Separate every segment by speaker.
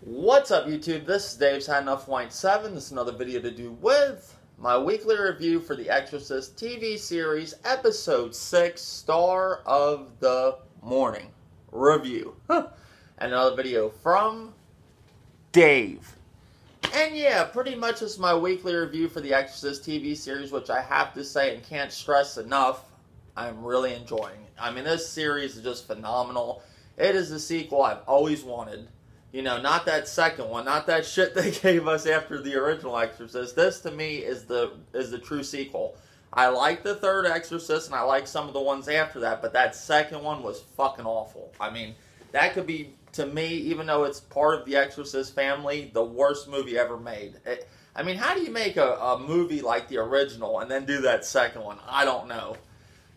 Speaker 1: What's up, YouTube? This is Dave's Had Enough Point 7. This is another video to do with my weekly review for The Exorcist TV series, Episode 6, Star of the Morning review. and another video from Dave. And yeah, pretty much is my weekly review for The Exorcist TV series, which I have to say and can't stress enough, I'm really enjoying. it. I mean, this series is just phenomenal. It is the sequel I've always wanted. You know, not that second one, not that shit they gave us after the original Exorcist. This to me is the is the true sequel. I like the third Exorcist and I like some of the ones after that, but that second one was fucking awful. I mean, that could be to me, even though it's part of the Exorcist family, the worst movie ever made. It, I mean, how do you make a, a movie like the original and then do that second one? I don't know.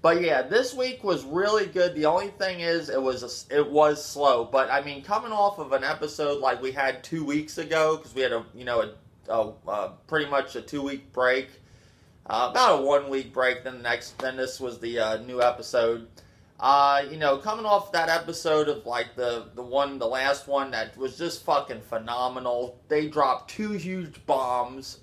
Speaker 1: But yeah, this week was really good. The only thing is, it was a, it was slow. But I mean, coming off of an episode like we had two weeks ago, because we had a you know a, a, a pretty much a two week break, uh, about a one week break. Then the next, then this was the uh, new episode. Uh, you know, coming off that episode of like the the one, the last one that was just fucking phenomenal. They dropped two huge bombs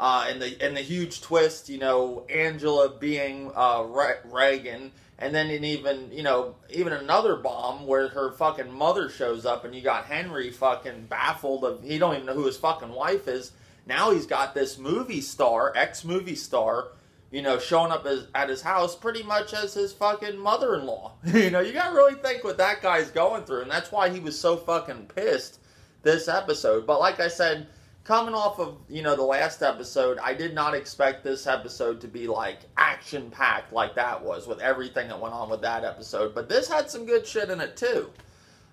Speaker 1: uh, and the and the huge twist, you know, Angela being uh, Regan, and then in even you know even another bomb where her fucking mother shows up, and you got Henry fucking baffled of he don't even know who his fucking wife is. Now he's got this movie star, ex movie star, you know, showing up as, at his house pretty much as his fucking mother in law. you know, you gotta really think what that guy's going through, and that's why he was so fucking pissed this episode. But like I said coming off of you know the last episode i did not expect this episode to be like action packed like that was with everything that went on with that episode but this had some good shit in it too.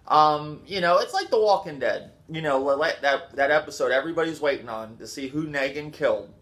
Speaker 1: Um, you know it's like the walking dead. You know that that episode everybody's waiting on to see who negan killed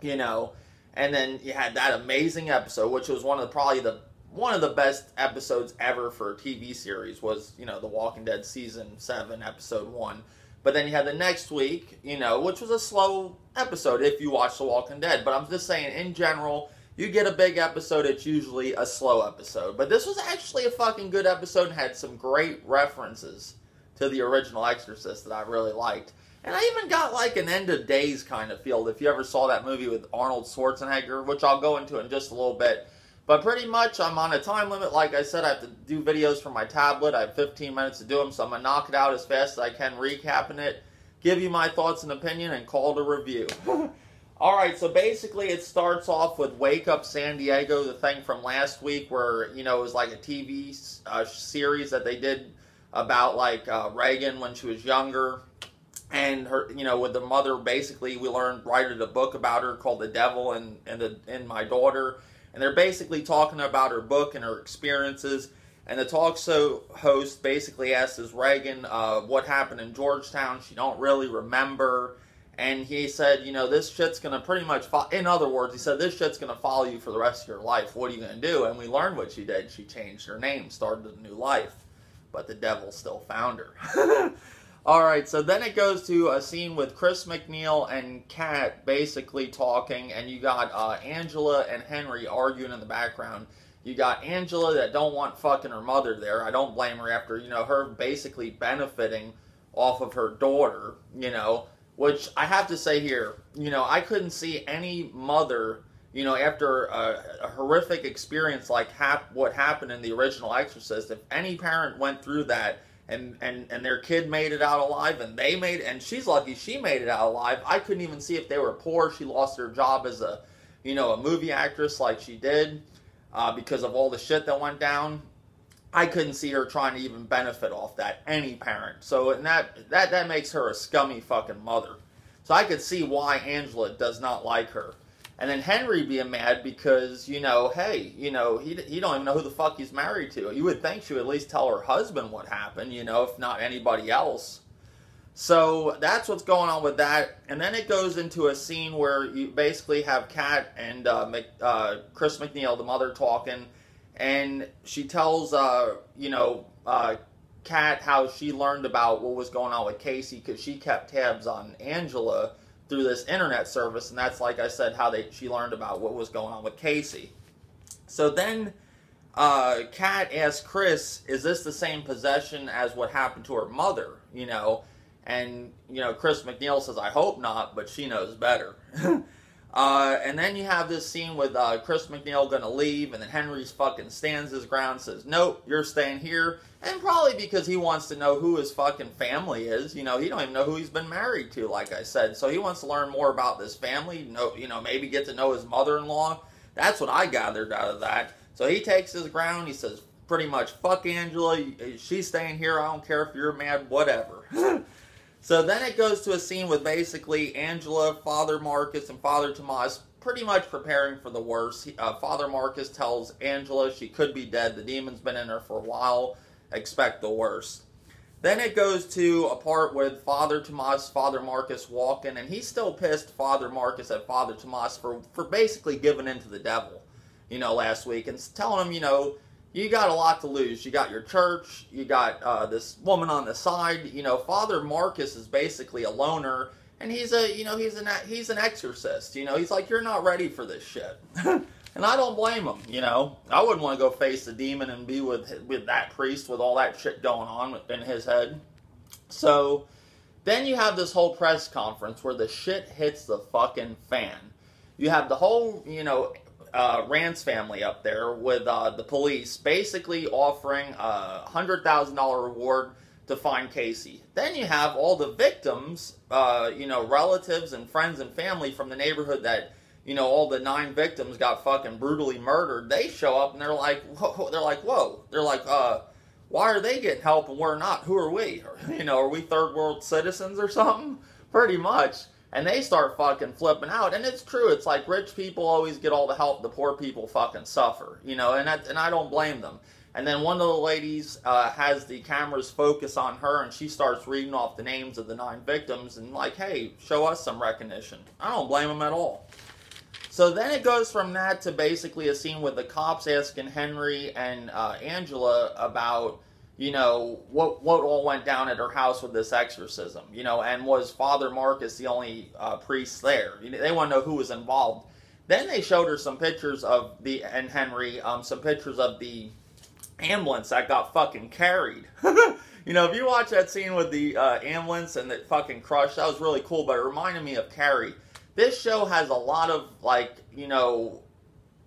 Speaker 1: you know? And then you had that amazing episode which was one of the probably the one of the best episodes ever for a tv series was you know the walking dead season 7 episode 1 but then you had the next week, you know, which was a slow episode if you watch The Walking Dead. But I'm just saying, in general, you get a big episode, it's usually a slow episode. But this was actually a fucking good episode and had some great references to the original Exorcist that I really liked. And I even got like an end of days kind of feel if you ever saw that movie with Arnold Schwarzenegger, which I'll go into in just a little bit. But pretty much, I'm on a time limit. Like I said, I have to do videos from my tablet. I have 15 minutes to do them, so I'm going to knock it out as fast as I can, recapping it, give you my thoughts and opinion, and call to review. All right, so basically, it starts off with Wake Up San Diego, the thing from last week, where you know it was like a TV uh, series that they did about like uh, Regan when she was younger, and her, you know, with the mother. Basically, we learned wrote a book about her called The Devil and and the and my daughter and they're basically talking about her book and her experiences. And the talk show host basically asks Regan uh, what happened in Georgetown. She don't really remember. And he said, you know, this shit's going to pretty much, fo-. in other words, he said, this shit's going to follow you for the rest of your life. What are you going to do? And we learned what she did. She changed her name, started a new life. But the devil still found her. All right, so then it goes to a scene with Chris MacNeil and Kat basically talking, and you got uh, Angela and Henry arguing in the background. You got Angela that don't want fucking her mother there. I don't blame her after you know her basically benefiting off of her daughter. You know, which I have to say here, you know, I couldn't see any mother, you know, after a, a horrific experience like hap- what happened in the original Exorcist, if any parent went through that and and and their kid made it out alive and they made and she's lucky she made it out alive. I couldn't even see if they were poor. She lost her job as a you know a movie actress like she did uh, because of all the shit that went down. I couldn't see her trying to even benefit off that any parent. So and that that that makes her a scummy fucking mother. So i could see why angela does not like her and then Henry being mad because, you know, hey, you know, he, he don't even know who the fuck he's married to. You would think she would at least tell her husband what happened, you know, if not anybody else. So that's what's going on with that. And then it goes into a scene where you basically have Kat and uh, Mc, uh, Chris MacNeil, the mother, talking. And she tells, uh, you know, uh, Kat how she learned about what was going on with Casey because she kept tabs on Angela through this internet service, and that's like I said, how they she learned about what was going on with Casey. So then, uh, Kat asked Chris, "Is this the same possession as what happened to her mother?" You know, And, you know, Chris MacNeil says, I hope not, but she knows better. uh, and then you have this scene with uh, Chris MacNeil to leave, and then Henry's fucking stands his ground, says, Nope, you're staying here. And probably because he wants to know who his fucking family is. You know, he don't even know who he's been married to, like I said. So he wants to learn more about this family, know, you know, maybe get to know his mother in law. That's what I gathered out of that. So he takes his ground. He says, pretty much, fuck Angela. She's staying here. I don't care if you're mad, whatever. so then it goes to a scene with basically Angela, Father Marcus, and Father Tomas pretty much preparing for the worst. Uh, Father Marcus tells Angela she could be dead. The demon's been in her for a while. Expect the worst. Then it goes to a part with Father Tomas, Father Marcus walking, and he's still pissed, Father Marcus, at Father Tomas for, for basically giving in to the devil, you know, last week, and telling him, you know, you got a lot to lose. You got your church, you got uh, this woman on the side. You know, Father Marcus is basically a loner, and he's a, you know, he's an he's an exorcist. You know, he's like, you're not ready for this shit, and I don't blame him. You know, I wouldn't want to go face the demon and be with with that priest with all that shit going on in his head. So, then you have this whole press conference where the shit hits the fucking fan. You have the whole, you know, uh, Rance family up there with uh, the police basically offering a $100,000 reward to find Casey. Then you have all the victims, uh, you know, relatives and friends and family from the neighborhood that, you know, all the nine victims got fucking brutally murdered. They show up and they're like, whoa, they're like, whoa, they're like, uh, why are they getting help and we're not? Who are we? You know, are we third world citizens or something? Pretty much and they start fucking flipping out. And it's true. It's like rich people always get all the help, the poor people fucking suffer, you know. And and I don't blame them. And then one of the ladies uh, has the cameras focus on her, and she starts reading off the names of the nine victims, and like, hey, show us some recognition. I don't blame them at all. So then it goes from that to basically a scene with the cops asking Henry and uh, Angela about you know, what what all went down at her house with this exorcism, you know, and was Father Marcus the only uh, priest there? They want to know who was involved. Then they showed her some pictures of the and Henry, um, some pictures of the ambulance that got fucking carried. you know, if you watch that scene with the uh, ambulance and it fucking crush, that was really cool. But it reminded me of Carrie. This show has a lot of like, you know,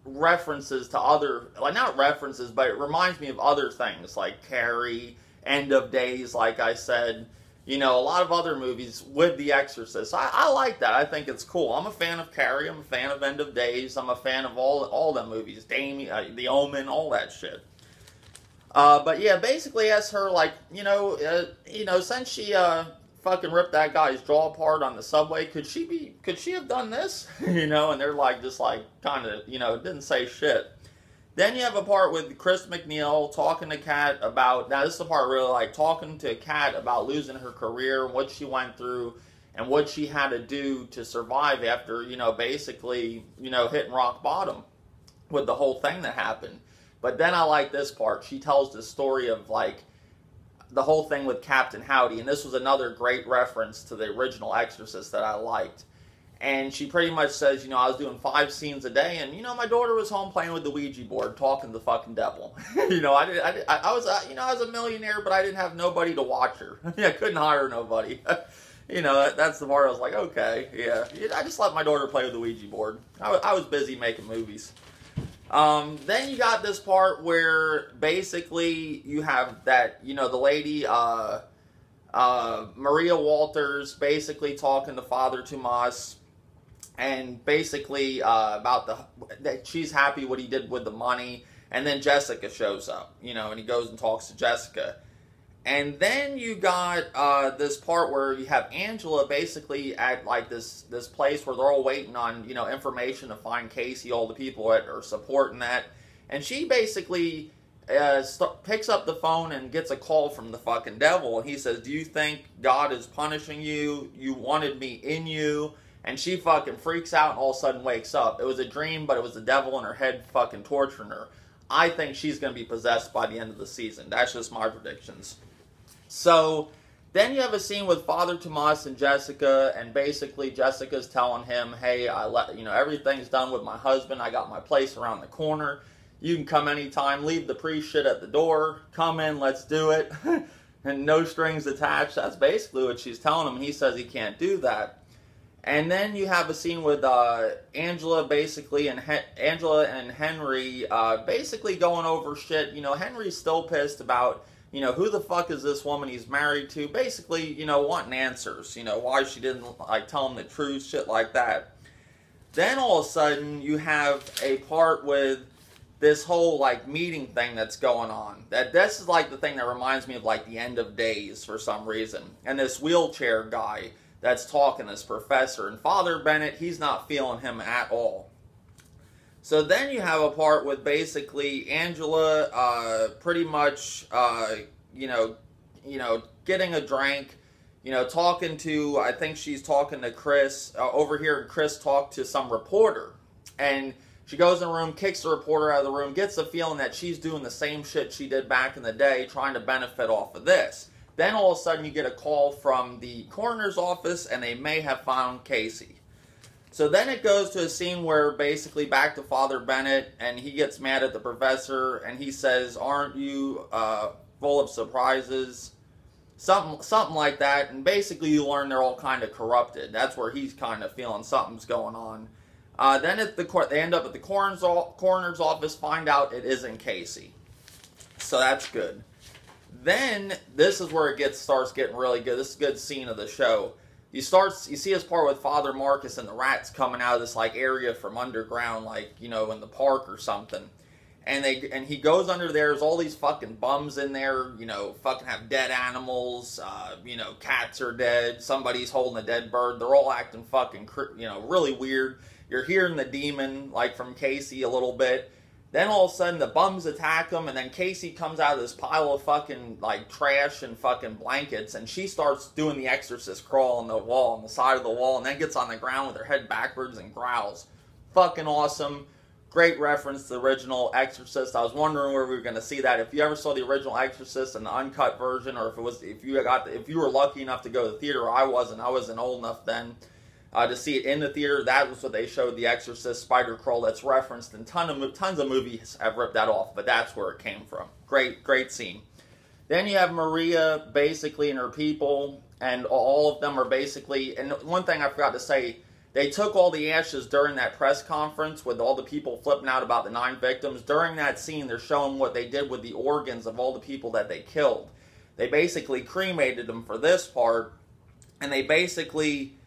Speaker 1: references to other, like not references, but it reminds me of other things like Carrie, End of Days, like I said. You know, a lot of other movies with The Exorcist. I, I like that. I think it's cool. I'm a fan of Carrie. I'm a fan of End of Days. I'm a fan of all all the movies. Damien, uh, The Omen, all that shit. Uh, but yeah, basically, as her like, you know, uh, you know, since she uh, fucking ripped that guy's jaw apart on the subway. Could she be? Could she have done this? you know, and they're like, just like, kind of, you know, didn't say shit. Then you have a part with Chris MacNeil talking to Kat about. Now this is the part really like talking to Kat about losing her career, what she went through, and what she had to do to survive after you know basically you know hitting rock bottom with the whole thing that happened. But then I like this part. She tells the story of like the whole thing with Captain Howdy, and this was another great reference to the original Exorcist that I liked. And she pretty much says, you know, I was doing five scenes a day, and you know, my daughter was home playing with the Ouija board, talking to the fucking devil. you know, I did, I, did, I, was, uh, you know, I was a millionaire, but I didn't have nobody to watch her. I couldn't hire nobody. you know, that's the part I was like, okay, yeah. I just let my daughter play with the Ouija board. I, I was busy making movies. Um, then you got this part where basically you have that, you know, the lady, uh, uh, Maria Walters basically talking to Father Tomas and basically uh, about the that she's happy what he did with the money. And then Jessica shows up, you know, and he goes and talks to Jessica. And then you got uh, this part where you have Angela basically at like this this place where they're all waiting on you know information to find Casey, all the people that are supporting that, and she basically uh, st- picks up the phone and gets a call from the fucking devil, and he says, "Do you think God is punishing you? You wanted me in you." And she fucking freaks out and all of a sudden wakes up. It was a dream, but it was the devil in her head fucking torturing her. I think she's going to be possessed by the end of the season. That's just my predictions. So then you have a scene with Father Tomas and Jessica, and basically Jessica's telling him, "Hey, I let you know everything's done with my husband. I got my place around the corner. You can come anytime. Leave the priest shit at the door. Come in. Let's do it." and no strings attached. That's basically what she's telling him. He says he can't do that. And then you have a scene with uh, Angela basically and he- Angela and Henry uh, basically going over shit. You know, Henry's still pissed about you know who the fuck is this woman he's married to. Basically, you know, wanting answers. You know, why she didn't like tell him the truth, shit like that. Then all of a sudden you have a part with this whole like meeting thing that's going on. That this is like the thing that reminds me of like the end of days for some reason. And this wheelchair guy that's talking, this professor, and Father Bennett, he's not feeling him at all. So then you have a part with basically Angela, uh, pretty much, uh, you know, you know, getting a drink, you know, talking to. I think she's talking to Chris uh, over here, and Chris talked to some reporter, and she goes in the room, kicks the reporter out of the room, gets the feeling that she's doing the same shit she did back in the day, trying to benefit off of this. Then all of a sudden you get a call from the coroner's office and they may have found Casey. So then it goes to a scene where basically back to Father Bennett and he gets mad at the professor and he says, "Aren't you uh, full of surprises?" Something, something like that. And basically you learn they're all kind of corrupted. That's where he's kind of feeling something's going on. Uh, then at the court, they end up at the coroner's, coroner's office, find out it isn't Casey. So that's good. Then this is where it gets starts getting really good. This is a good scene of the show. You starts you see his part with Father Marcus and the rats coming out of this like area from underground, like you know in the park or something. And they and he goes under there. There's all these fucking bums in there. You know, fucking have dead animals. Uh, you know, cats are dead. Somebody's holding a dead bird. They're all acting fucking you know really weird. You're hearing the demon like from Casey a little bit then all of a sudden the bums attack him, and then Casey comes out of this pile of fucking like trash and fucking blankets, and she starts doing the exorcist crawl on the wall, on the side of the wall, and then gets on the ground with her head backwards and growls. Fucking awesome. Great reference to the original Exorcist. I was wondering where we were going to see that. If you ever saw the original Exorcist and the uncut version, or if it was, if you got, if you were lucky enough to go to the theater, I wasn't. I wasn't old enough then uh, to see it in the theater. That was what they showed The Exorcist, Spider Crawl. That's referenced, and ton of tons of movies have ripped that off, but that's where it came from. Great, great scene. Then you have Maria basically and her people, and all of them are basically. And one thing I forgot to say, they took all the ashes during that press conference with all the people flipping out about the nine victims. During that scene, they're showing what they did with the organs of all the people that they killed. They basically cremated them for this part, and they basically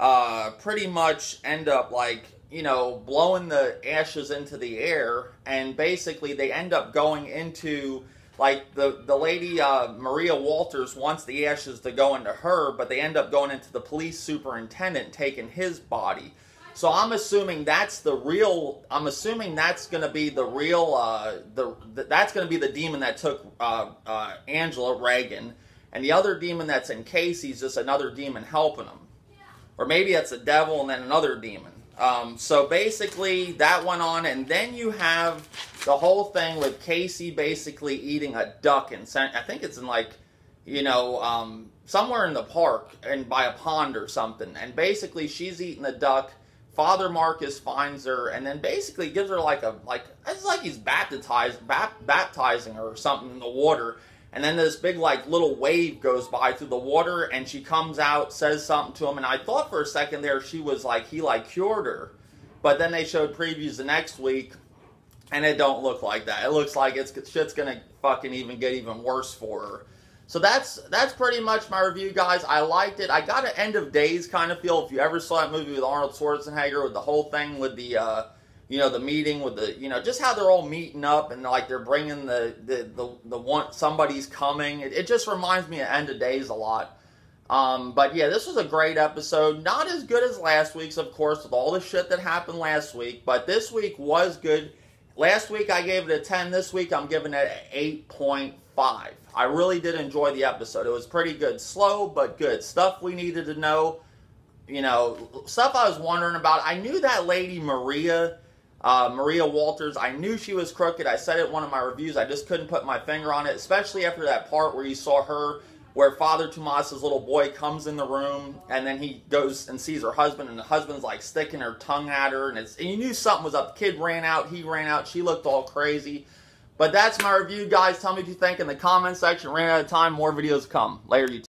Speaker 1: uh, pretty much end up like you know blowing the ashes into the air, and basically they end up going into like the the lady uh, Maria Walters wants the ashes to go into her, but they end up going into the police superintendent taking his body. So I'm assuming that's the real. I'm assuming that's going to be the real. Uh, the, that's going to be the demon that took uh, uh, Angela Regan, and the other demon that's in Casey's just another demon helping him or maybe that's a devil and then another demon. Um, so basically, that went on, and then you have the whole thing with Casey basically eating a duck, and I think it's in like, you know, um, somewhere in the park and by a pond or something. And basically, she's eating the duck. Father Marcus finds her, and then basically gives her like a like it's like he's baptized, baptizing her or something in the water and then this big like little wave goes by through the water and she comes out says something to him and i thought for a second there she was like he like cured her. But then they showed previews the next week and it don't look like that. It looks like it's shit's gonna fucking even get even worse for her. So that's that's pretty much my review guys. I liked it. I got an end of days kind of feel if you ever saw that movie with arnold schwarzenegger with the whole thing with the uh you know the meeting with the you know just how they're all meeting up and like they're bringing the the the, the one somebody's coming. It, it just reminds me of end of days a lot. Um, but yeah this was a great episode. Not as good as last week's of course with all the shit that happened last week but this week was good. Last week i gave it a 10 this week i'm giving it an 8.5 i really did enjoy the episode. It was pretty good. Slow but good. Stuff we needed to know. You know stuff i was wondering about. I knew that lady maria uh, Maria Walters, I knew she was crooked. I said it in one of my reviews. I just couldn't put my finger on it, especially after that part where you saw her, where Father Tomas's little boy comes in the room and then he goes and sees her husband, and the husband's like sticking her tongue at her, and it's and you knew something was up. The kid ran out, he ran out, she looked all crazy. But that's my review, guys. Tell me what you think in the comment section. Ran out of time. More videos come. Later, YouTube.